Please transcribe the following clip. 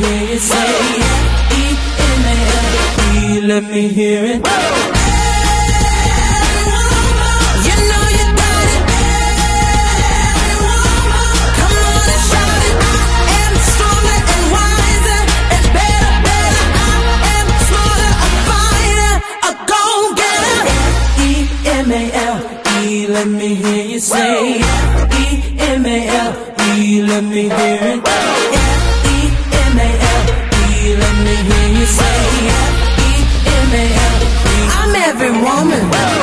way you say E-M-A-L-E, let me hear it. You know you got it. Come on and shout it. I am stronger and wiser And better, better. I am smarter, a fighter, a go-getter. E-M-A-L-E, let me hear you say. E-M-A-L-E, let me hear it. Woman.